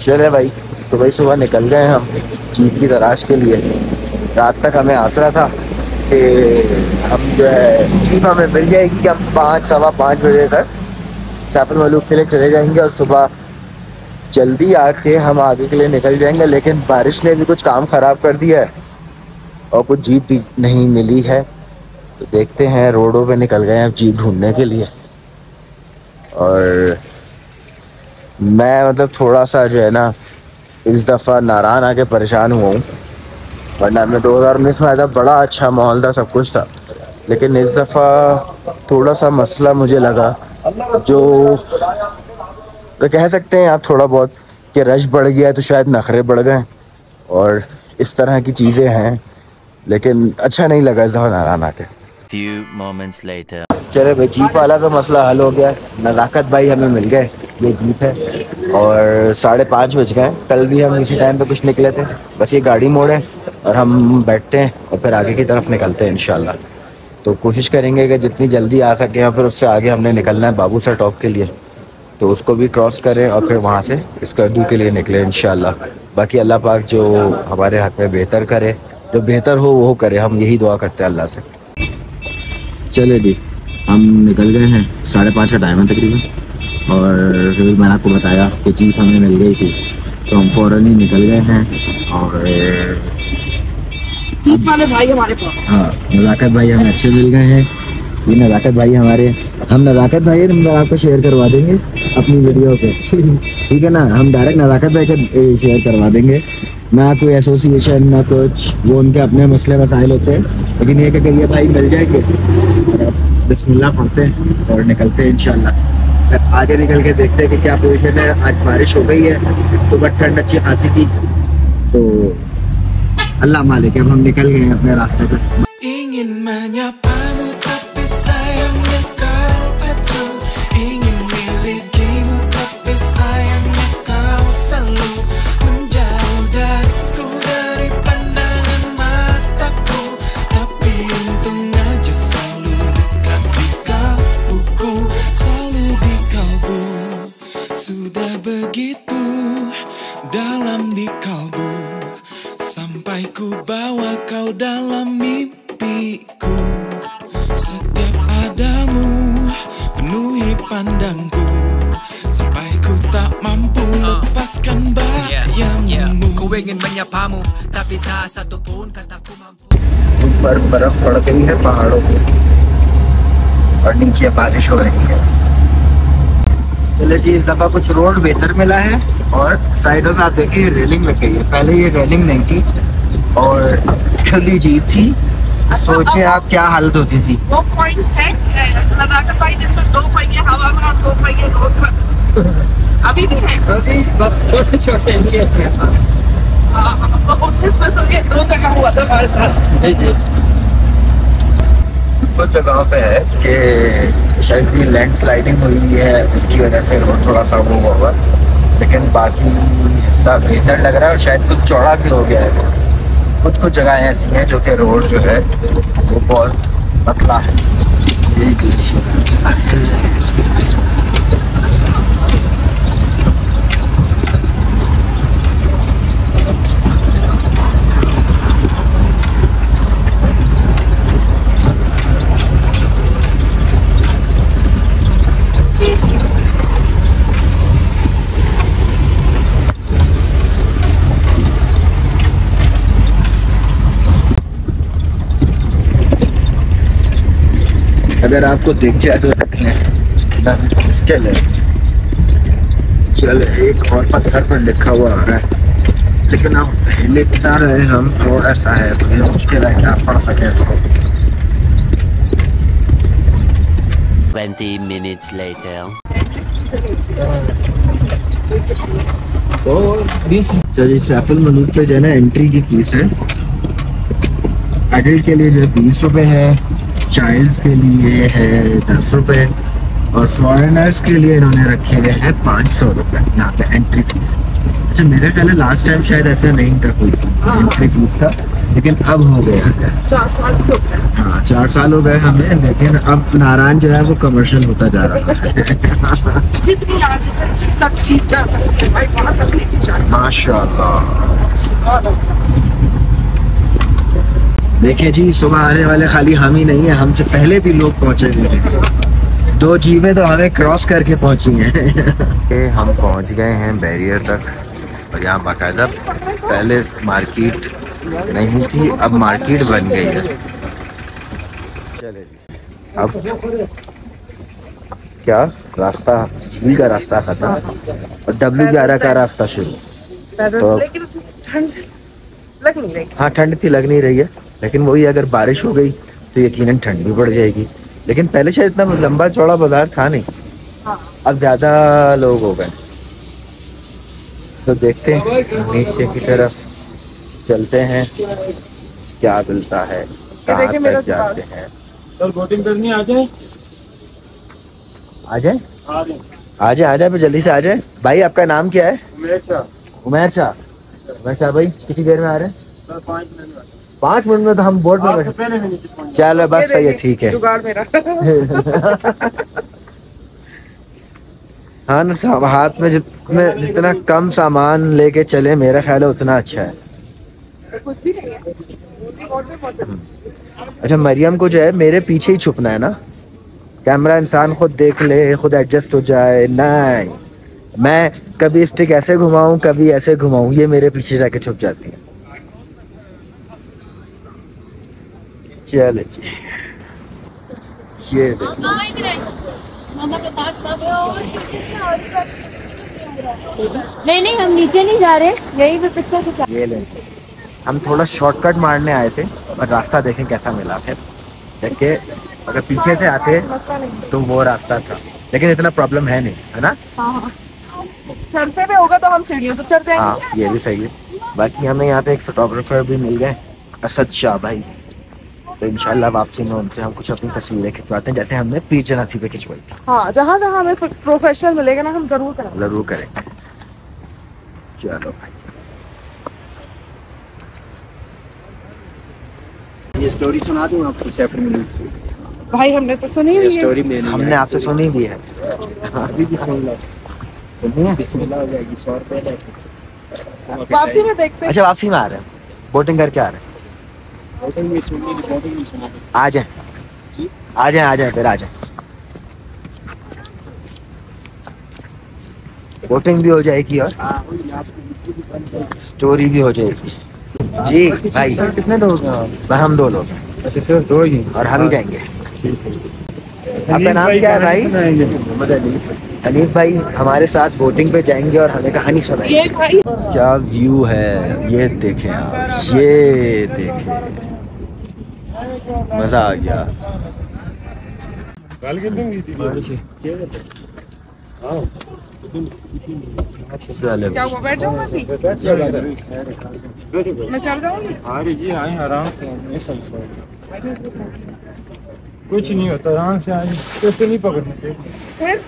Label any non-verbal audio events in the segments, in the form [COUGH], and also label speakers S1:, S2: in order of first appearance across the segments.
S1: चले भाई, सुबह सुबह निकल गए हम जीप की तलाश के लिए। रात तक हमें आसरा था कि हम जो है, जीप हमें मिल जाएगी कि हम पाँच, सवा पाँच बजे तक चापल मलूक के लिए चले जाएँगे और सुबह जल्दी आके हम आगे के लिए निकल जाएँगे, लेकिन बारिश ने भी कुछ काम ख़राब कर दिया है और कुछ जीप भी नहीं मिली है। तो देखते हैं, रोडों पे निकल गए हैं जीप ढूँढने के लिए। और मैं मतलब थोड़ा सा जो है ना इस दफ़ा नारायण आके परेशान हुआ हूँ। वरना मैं दो हज़ार उन्नीस में आया था बड़ा अच्छा माहौल था सब कुछ था। लेकिन इस दफ़ा थोड़ा सा मसला मुझे लगा जो तो कह सकते हैं आप थोड़ा बहुत कि रश बढ़ गया है तो शायद नखरे बढ़ गए और इस तरह की चीज़ें हैं लेकिन अच्छा नहीं लगा इस दफ़ा नारायण आके। चले भाई जीप वाला तो मसला हल हो गया नज़ाकत भाई हमें मिल गए। ये जीप है। और साढ़े पाँच बज गए। कल भी हम इसी टाइम पे कुछ निकले थे। बस ये गाड़ी मोड़े और हम बैठते हैं और फिर आगे की तरफ़ निकलते हैं, इंशाल्लाह। तो कोशिश करेंगे कि जितनी जल्दी आ सके और फिर उससे आगे हमने निकलना है बाबू सर टॉप के लिए। तो उसको भी क्रॉस करें और फिर वहाँ से इस करदू के लिए निकले इन बाकी अल्लाह पाक जो हमारे हक में बेहतर करे, जो बेहतर हो वो करे। हम यही दुआ करते हैं अल्लाह से। चले जी, हम निकल गए हैं साढ़े पाँच का टाइम है तकरीबन। और फिर मैंने आपको बताया कि जीप हमें मिल गई थी। तो हम फ़ौरन ही निकल गए हैं और
S2: जीप वाले भाई हमारे पास।
S1: हाँ नज़ाकत भाई हमें अच्छे मिल गए हैं। ये नज़ाकत भाई हमारे हम नज़ाकत भाई नंबर आपको शेयर करवा देंगे अपनी वीडियो पे। ठीक है ना? हम डायरेक्ट नज़ाकत भाई का शेयर करवा देंगे। ना कोई एसोसिएशन ना कुछ वो उनके अपने मसले मसाइल होते हैं। लेकिन ये कि ये भाई मिल जाएँगे बिस्मिल्लाह पढ़ते हैं और निकलते हैं इंशाल्लाह। फिर आगे निकल के देखते हैं कि क्या पोजीशन है। आज बारिश हो गई है, सुबह ठंड अच्छी खासी थी। तो अल्लाह मालिक, अब हम निकल गए अपने रास्ते पे।
S3: Sampai ku bawa kau dalam mimpiku Setiap adamu penuhi pandangku Sampai ku tak mampu lepaskan bayangmu
S4: Ku ingin menyapamu Tapi tak satu pun kataku mampu
S1: ऊपर बर्फ़ पड़ गई है पहाड़ों पे और नीचे बारिश हो रही है चले जी इस दफ़ा कुछ रोड बेहतर मिला है और साइडों में आप देखिए रेलिंग लग गई है पहले ये रेलिंग नहीं थी और खुली जीप थी। सोचे आप क्या हालत होती थी।
S2: वो पॉइंट्स है भाई जिसमें दो पहिए हवा में और दो पहिए रोड पर। अभी भी है?
S5: बस छोटे छोटे
S2: उन्नीस में तो ये दो जगह हुआ था हमारे साथ
S1: कुछ जगहों पे है कि शायद ये लैंड स्लाइडिंग हुई है उसकी वजह से रोड थोड़ा सा वो हुआ लेकिन बाकी हिस्सा बेहतर लग रहा है और शायद कुछ चौड़ा भी हो गया है। कुछ कुछ जगह ऐसी हैं जो कि रोड जो है वो बहुत पतला है। अगर आपको दिख जाए तो रख लें मुश्किल है। चल। एक और पत्थर पर लिखा हुआ आ रहा है। लेकिन अब लिखता रहे हम थोड़ा सा है तो ये मुश्किल है कि आप पढ़ सकें इसको।
S6: 20 minutes later.
S5: तो
S1: चलिए सैफुल मलूक पे जो है ना एंट्री की फ़ीस है। एडल्ट के लिए जो है बीस रुपए है। चाइल्ड्स के लिए है दस रुपए और फॉरेनर्स के लिए इन्होंने रखे हुए हैं पाँच सौ रुपये यहाँ पे एंट्री फ़ीस अच्छा मेरे ख्याल है लास्ट टाइम शायद ऐसा नहीं था कोई एंट्री फ़ीस का लेकिन अब हो गया है।
S2: चार साल हो गए
S1: हाँ चार साल हो गए हमें लेकिन अब नारायण जो है वो कमर्शियल होता जा रहा है।
S2: जितनी आगे से तक जीत जा सकते हैं भाई वहाँ तक लेके जाए
S1: माशाल्लाह देखिए जी सुबह आने वाले खाली हम ही नहीं है हमसे पहले भी लोग पहुँचे हुए हैं। दो जीवें तो हमें क्रॉस करके पहुँची हैं। हम पहुँच गए हैं बैरियर तक। और यहाँ बाकायदा पहले मार्केट नहीं थी अब मार्केट बन गई है। चले अब क्या? रास्ता झील का रास्ता खत्म। और डब्ल्यू ग्यारह का रास्ता शुरू। तो-
S2: लेकिन ठंड लग नहीं रही।
S1: हाँ ठंड थी लग नहीं रही है लेकिन वही अगर बारिश हो गई तो यकीनन ठंड भी बढ़ जाएगी। लेकिन पहले शायद इतना लंबा चौड़ा बाज़ार था नहीं।
S2: हाँ।
S1: अब ज़्यादा लोग हो गए। तो देखते हैं नीचे की तरफ़ चलते हैं क्या मिलता है कहाँ तक जाते हैं।
S5: बोटिंग करनी आ जाए?
S1: आ जाए?
S5: आ जाए।
S1: आ जाए आ जाए पे जल्दी से आ जाए। भाई आपका नाम क्या है?
S5: उमेर शाह।
S1: उमेर शाह। उमेर शाह भाई कितनी देर में आ रहे हैं?
S5: पाँच मिनट में
S1: में तो हम बोर्ड में बैठे।
S5: पहुँच
S1: चलो बस सही है ठीक है। हाँ ना हाथ में जितने जितना कम सामान लेके चले मेरा ख्याल है उतना अच्छा है।
S2: कुछ भी नहीं है। और भी बहुत
S1: अच्छा मरियम को जो है मेरे पीछे ही छुपना है ना? कैमरा इंसान खुद देख ले खुद एडजस्ट हो जाए नहीं। मैं कभी स्टिक ऐसे घुमाऊं कभी ऐसे घुमाऊं ये मेरे पीछे जाके छुप जाती है। चले जी। ये
S7: नहीं नहीं हम नीचे नहीं जा रहे यही पे पिक्चर
S1: ये ले। हम थोड़ा शॉर्टकट मारने आए थे और रास्ता देखें कैसा मिला फिर। देखे अगर पीछे से आते तो वो रास्ता था। लेकिन इतना प्रॉब्लम है नहीं है ना?
S2: हाँ हाँ। चढ़ते भी होगा तो हम सीढ़ियों से चढ़ जाएँगे।
S1: हाँ ये भी सही है। बाकी हमें यहाँ पे एक फोटोग्राफर भी मिल गए असद शाह भाई। तो इंशाल्लाह वापसी में उनसे हम कुछ अपनी तस्वीरें खिंचवाते हैं जैसे हमने पीर जनासी पे खिंचवाई थी।
S2: हाँ जहाँ जहाँ हमें प्रोफेशनल मिलेगा ना हम ज़रूर करें
S1: ज़रूर करें चलो भाई।
S8: ये स्टोरी सुना दूँ आपको सैफ मिली
S2: भाई हमने तो सुनी हुई है।
S8: स्टोरी मैंने
S1: हमने आपसे सुनी भी है।
S8: अभी बिस्मिल्लाह
S1: सुनी है
S2: वापसी में देखते
S1: अच्छा वापसी में आ रहे हैं। बोटिंग करके आ रहे हैं। आ जाए। आ जाए आ जाए फिर आ जाए। बोटिंग भी हो जाएगी और स्टोरी भी हो जाएगी। जी भाई।
S5: कितने लोग हैं?
S1: हम दो लोग हैं।
S5: अच्छा सिर्फ़ दो ही
S1: और हम ही जाएँगे। आपका नाम क्या है भाई? अनीफ भाई हमारे साथ बोटिंग पे जाएँगे और हमें कहानी सुनाएँगे। क्या व्यू है? ये देखें आप ये देखें। मज़ा आ गया। चलो
S2: क्या हुआ बैठ जाऊँगा मैं चढ़ जाऊँगी?
S5: जी आए आराम से ही। कुछ नहीं होता आराम से आज कैसे नहीं पकड़ने
S2: फिर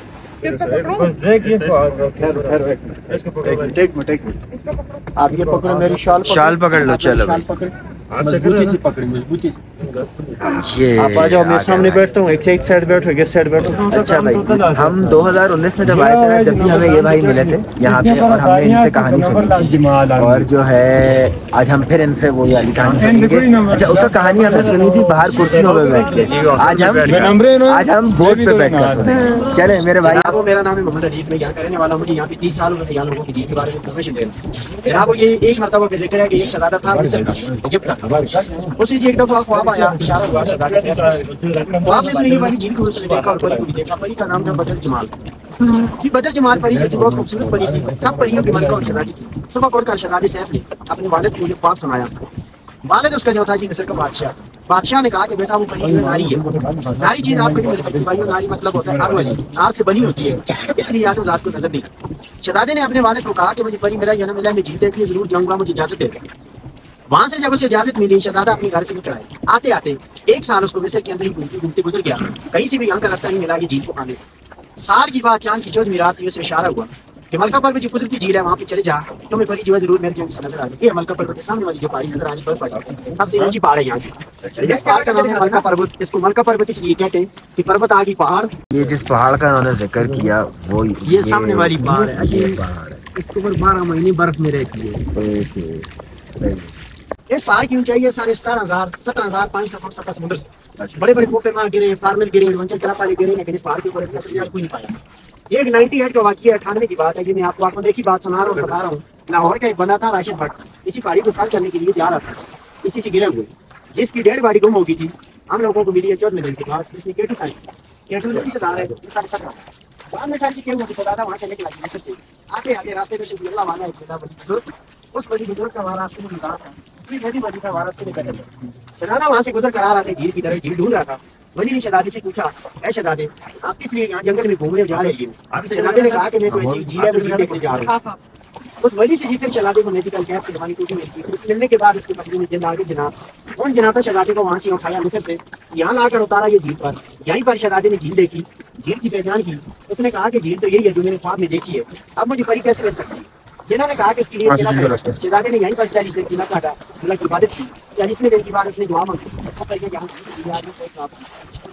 S5: इसको पकड़ो
S8: तो आप ये पकड़ो मेरी शाल पकड़ो।
S1: शाल पकड़ लो, चलो
S8: शाल। पकड़। मजबूती से। पकड़ी मजबूती से
S1: ये
S8: आप आ जाओ मैं सामने। बैठता हूँ एक से एक साइड बैठो एक साइड बैठो
S1: अच्छा भाई हम 2019 में जब आए थे ना जब भी हमें ये भाई मिले थे यहाँ पे और हमने इनसे कहानी सुनी और जो है आज हम फिर इनसे वो वाली कहानी सुनेंगे अच्छा उसका कहानी हमने सुनी थी बाहर कुर्सियों पे बैठ के आज हम आज हम बोर्ड पे बैठ कर सुनेंगे चले मेरे भाई
S8: जनाब मेरा नाम है मोहम्मद अजीत मैं यहाँ का रहने वाला हूँ मुझे यहाँ पे तीस साल हो गए यहाँ लोगों की जीत के बारे में इन्फॉर्मेशन देना जनाब ये एक मरतबा का ज़िक्र है कि एक शहजादा था मिस्र का इजिप्ट का था उसी एक वाली को को का बदर जमाल ये बदर जमाल परी थी बहुत खूबसूरत परी थी सब परियों की मलका और शहजादी थी सुबह कोट का शहजादी सैफ ने अपने वालिद को मुझे ख्वाब सुनाया वालिद उसका जो था जी मिस्र का बादशाह बादशाह ने कहा कि बेटा वो परी जो नारी है नारी चीज़ आपको मिल सकती भाइयों नारी मतलब होता है आग वाली आग से बनी होती है इसलिए या तो जात को नज़र नहीं शहजादे ने अपने वालिद को कहा कि मुझे परी मेरा जन्म मिला है, मैं झील देखने ज़रूर जाऊँगा मुझे इजाज़त दे वहाँ से जब उसे इजाज़त मिली शहजादा अपने घर से निकल आए आते आते एक साल उसको मिस्र के अंदर ही घूमते घूमते गुजर गया। कहीं से भी यहाँ का रास्ता नहीं मिला कि झील को आने। का। साल की बात चाँद की चौदहवीं रात में उसे इशारा हुआ कि मलका पर्वत जो कुदरती झील है वहाँ पे चले जा। तो मैं परी जो है ज़रूर मेरे जो नज़र आ रही है। मलका पर्वत के सामने वाली जो पहाड़ी नज़र आ रही है सबसे ऊँची पहाड़ है यहाँ की इस पहाड़ का नाम है मलका पर्वत। इसको मलका पर्वत इसलिए कहते हैं कि पर्वत आगे पहाड़।
S1: ये जिस पहाड़ का उन्होंने ज़िक्र किया वो
S8: ये सामने वाली पहाड़ है।
S1: ये पहाड़ है।
S8: अक्टूबर बारह महीने बर्फ़ में रहती है। इस पहाड़ की ऊंचाई है साढ़े सतारह हज़ार, सत्रह हज़ार पाँच सौ फुट सत्तर समुद्र से। बड़े बड़े कोपे मार गिरे फार्मल गिरे वंचल कला पाले गिरे, लेकिन इस पहाड़ के ऊपर कोई नहीं पाया। एक नाइनटी एट का वाकई अठानवे की बात है, ये मैं आपको आपको देखी बात सुना रहा हूँ, बता रहा हूँ। लाहौर का एक बना था, राशिद भट्ट। इसी पहाड़ी को सर करने के लिए जा रहा था। इसी से गिरे हुए। जिसकी डेढ़ बारी गुम हो गई थी, हम लोगों को मिली है चौथ में के बाद जिसने केटू साइड केटू नदी से जा रहे थे साढ़े सत्रह। बाद में सारी की दादा वहाँ से निकला, मिस्र से। आते आते रास्ते में अल्लाह वाला बुज़ुर्ग उस बड़ी बुज़ुर्ग का वहाँ रास्ते में गुजार था फिर नदी बड़ी था वहाँ रास्ते में कदम शहजादा वहाँ से गुजर कर आ रहा था झील की तरह झील ढूंढ रहा था। वली ने शहजादी से पूछा ऐ शहजादे आप किस लिए यहाँ जंगल में घूमने जा रहे हैं? शहजादे ने कहा कि मैं तो ऐसी झील है झील देखने जा रहा हूँ। उस वली से जीकर शहजादे को मेडिकल कैब से टूटी मिलती मिलने के बाद उसके कब्जे में ज़िंदा आगे जनाब उन जनाब ने शहजादे को वहाँ से उठाया मिसर से। यहाँ लाकर उतारा ये झील पर। यहीं पर शहजादे ने झील देखी झील की पहचान की। उसने कहा कि झील तो यही है जो मैंने ख्वाब में देखी है। अब मुझे परी कैसे मिल सकती है? जिन्होंने कहा कि उसकी था शहजादे ने यहीं पर चालीस दिन किला काटा अल्लाह की इबादत की। चालीसवें दिन के बाद उसने दुआ मांगी। कह कोई काम।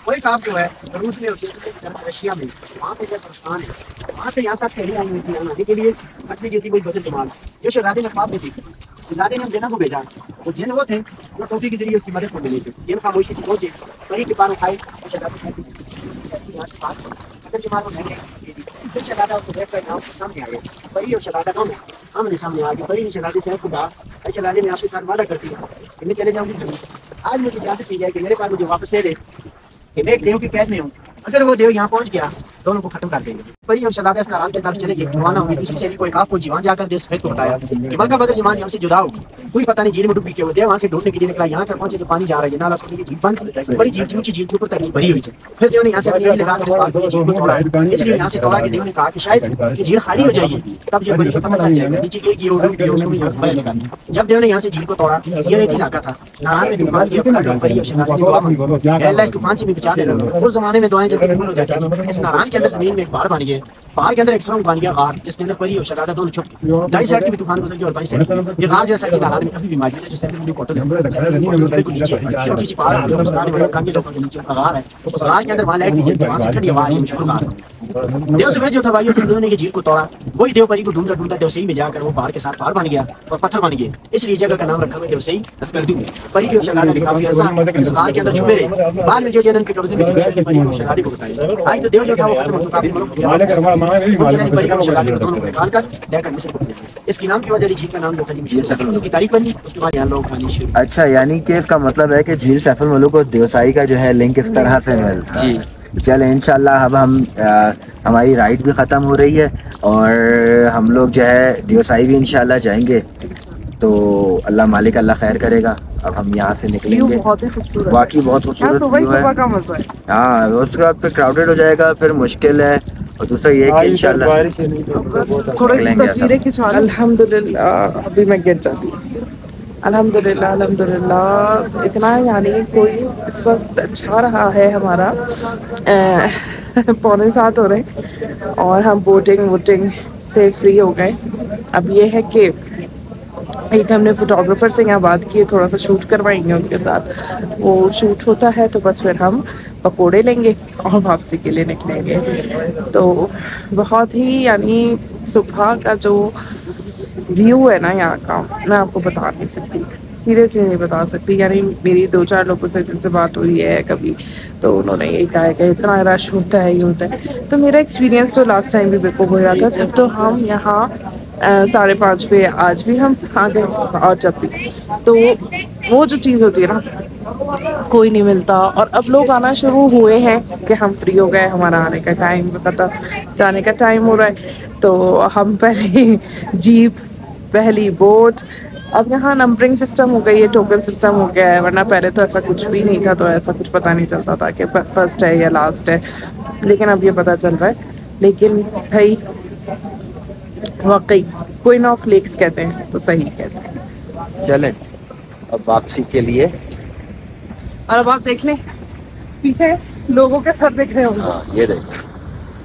S8: कोई काम जो है रूस में रशिया में वहाँ पे जब पाकिस्तान है वहाँ से यहाँ सब सहेली आई हुई थी यहाँ आने के लिए अपनी जो थी कोई बदल जमाल जो शहजादे ने ख्वाब में देखी शहजादे ने जिना को भेजा। वो जिन वो थे जो टोपी के ज़रिए उसकी मदद को मिले थे जिन खामोशी से पहुँचे परी के पार उठाए और शहजादे साहब की साहब की यहाँ से बात बदल जमाल को नहीं फिर शहजादा उसको देख कर आपके सामने आ गए परी और शहजादा दोनों आमने सामने आ गए परी ने शहजादे से खुदा अरे शहजादे मैं आपके साथ वादा करती हूँ कि मैं चले जाऊँगी ज़रूर आज मुझे इजाज़त की जाए कि मेरे पास मुझे वापस दे दे कि मैं एक देव की कैद में हूँ अगर वो देव यहाँ पहुँच गया दोनों को खत्म कर देंगे। परी और शहजादा इस नाराज़ की तरफ़ चले गए रवाना हुए दूसरी सैनिक को एक आप पहुँची वहाँ जाकर देश सफ़ेद को बताया कि मलका बदर जमान यहाँ से जुदा होगी। कोई पता नहीं झील में डूबी के वो देव वहाँ से ढूँढने के लिए निकला, यहाँ तक पहुँचे जो पानी जा रहा है। नाला सुनने की झील बंद बड़ी झील ऊँची झील के ऊपर तक भरी हुई थी। फिर देव यहाँ से अपनी अड़ी लगाकर इस बात को झील को तोड़ा। इसलिए यहाँ से तोड़ा कि देव ने कहा कि शायद ये झील खाली हो जाएगी। तब जो बड़ी पता चल जाएगा। नीचे गिर गई डूब गई, उसको यहाँ से बाहर निकाली जब देव ने यहाँ से झील को तोड़ा, ये रेती इलाका था। नारायण तूफ़ान परी ने "ऐ अल्लाह इस तूफ़ान से भी बचा देना। उस जमाने में दुआएँ जल्दी कबूल हो जाती इस नारायण के अंदर ज़मीन में एक बाढ़ बन गया पहाड़ के अंदर एक सुरंग बन गया गार जिसके अंदर परी और शहजादा दोनों छुप गए ढाई साइड की भी तूफ़ान गुजर गया और बाई साइड ये गार जैसा कि नारायण में कभी भी मौजूद है जो सेंट्रल ब्लू कोटल है नीचे छोटी सी पहाड़ है पाकिस्तान में काफ़ी लोगों के नीचे का गार है। उस गार के अंदर वहाँ लाइट है वहाँ से ठंडी हवा है मशहूर गार देव सुबह जो था भाई जिस देव ने ये झील को तोड़ा। वही देव परी को ढूंढता ढूंढता देवसई में जाकर वो पहाड़ के साथ पहाड़ बन गया और पत्थर बन गए। इसलिए जगह का नाम रखा हुआ देवसई अस्करदू परी की शहजादा ने काफ़ी अरसा इस गार के अंदर छुपे रहे। बाद में जो जनन के कब्जे में उसने परी को शहजादी को बताया। आज तो देव जो था वो खत्म हो चुका बिल्कुल उन जनन परी को शहजादी को दोनों को निकाल कर लेकर मिस्र को भेजा। इसकी नाम की वजह झील का नाम जो था झील सफ़र इसकी तारीफ़ बनी उसके बाद यहाँ लोग खानी शुरू
S1: अच्छा यानी कि इसका मतलब है कि झील सैफुल मलूक और देवसाई का जो है लिंक इस तरह से मिलता है। चले इंशाल्लाह अब हम अ, हमारी राइड भी ख़त्म हो रही है और हम लोग जो है देवसाई भी इंशाल्लाह जाएँगे। तो अल्लाह मालिक अल्लाह खैर करेगा। अब हम यहाँ से निकलेंगे।
S2: बहुत ही खूबसूरत।
S1: बाकी बहुत खूबसूरत
S2: हाँ
S1: उसके बाद फिर क्राउडेड हो जाएगा फिर मुश्किल है। और दूसरा ये कि इंशाल्लाह
S5: तो
S2: थोड़ी सी तस्वीरें खिंचवा अल्हम्दुलिल्लाह अभी मैं गिर जाती अल्हम्दुलिल्लाह अल्हम्दुलिल्लाह। इतना यानी कोई इस वक्त अच्छा रहा है हमारा। पौने सात हो रहे हैं और हम बोटिंग वोटिंग से फ्री हो गए। अब ये है कि एक हमने फोटोग्राफर से यहाँ बात की है थोड़ा सा शूट करवाएँगे उनके साथ। वो शूट होता है तो बस फिर हम पकोड़े लेंगे और वापसी के लिए निकलेंगे। तो बहुत ही, यानी सुबह का जो व्यू है ना यहाँ का, मैं आपको बता नहीं सकती। सीरियसली नहीं बता सकती, यानी मेरी दो चार लोगों से जिनसे बात हुई है कभी तो उन्होंने यही कहा है कि इतना रश होता है, ये होता है। तो मेरा एक्सपीरियंस तो लास्ट टाइम भी मेरे को हुआ था, जब तो हम यहाँ साढ़े पाँच पे आज भी हम आ गए और जब भी। तो वो जो चीज़ होती है ना, कोई नहीं मिलता। और अब लोग आना शुरू हुए हैं कि हम फ्री हो गए, हमारा आने का टाइम पता जाने का टाइम हो रहा है। तो हम पहले जीप, पहली बोट अब यहाँ नंबरिंग सिस्टम हो गई है टोकन सिस्टम हो गया है, वरना पहले तो ऐसा कुछ भी नहीं था तो ऐसा कुछ पता नहीं चलता था कि फ़र्स्ट है या लास्ट है। लेकिन अब ये पता चल रहा है। लेकिन भाई वाकई क्वीन ऑफ़ लेक्स कहते हैं तो सही कहते हैं।
S1: चलें अब वापसी के लिए।
S2: और अब आप देख लें पीछे लोगों के सर दिख रहे होंगे।
S1: हाँ ये देख।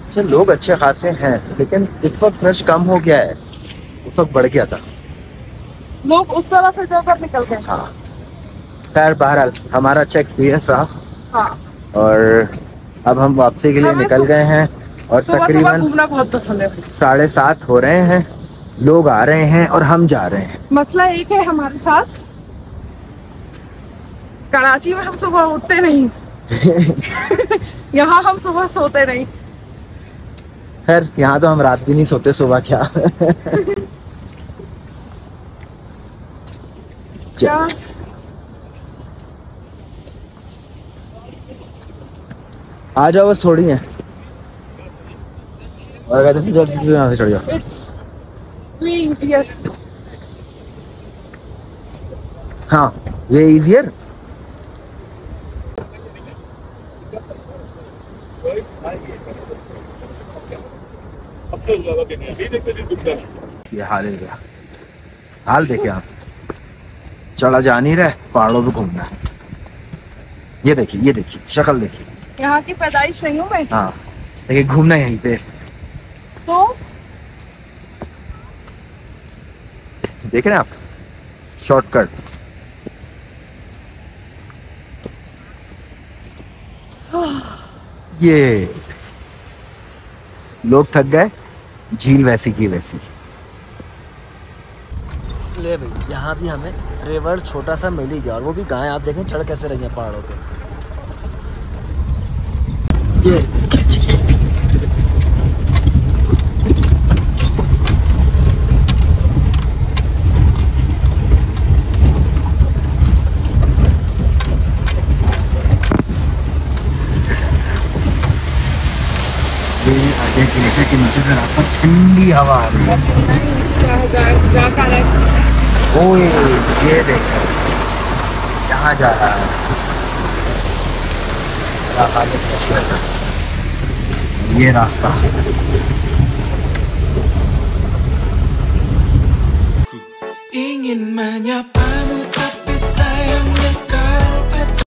S1: अच्छा लोग अच्छे खासे हैं लेकिन इस वक्त रश कम हो गया है। उस वक्त बढ़ गया था।
S2: लोग उस तरफ़ से जाकर निकल गए।
S1: हाँ। खैर बहरहाल हमारा अच्छा एक्सपीरियंस रहा।
S2: हाँ।
S1: और अब हम वापसी के लिए निकल गए हैं। और तकरीबन
S2: है
S1: साढ़े सात हो रहे हैं लोग आ रहे हैं और हम जा रहे हैं।
S2: मसला एक है हमारे साथ कराची में हम सुबह उठते नहीं। [LAUGHS] यहाँ हम सुबह सोते नहीं।
S1: खैर यहाँ तो हम रात भी नहीं सोते सुबह क्या? [LAUGHS]
S2: क्या?
S1: आ जाओ बस थोड़ी है। और कहते हैं जल्दी से यहाँ से चढ़ जाओ
S2: इट्स
S1: हाँ ये इजियर ये हाल है हाल देखे आप। चढ़ा जा नहीं रहा पहाड़ों पे घूमना ये देखिए ये देखिए शक्ल देखिए।
S2: यहाँ की पैदाइश नहीं हूँ मैं।
S1: हाँ देखिए घूमना है यहीं पे।
S2: तो?
S1: देख रहे हैं आप। शॉर्टकट ये लोग थक गए झील वैसी की वैसी। ले भाई यहाँ भी हमें रिवर छोटा सा मिल ही गया और वो भी गाय आप देखें चढ़ कैसे रही है पहाड़ों पे। ये ग्लेशियर के नीचे से रास्ता ठंडी हवा आ रही है। ओए, ये देखो। यहाँ जा रहा है। ये रास्ता।
S3: Ingin menyapa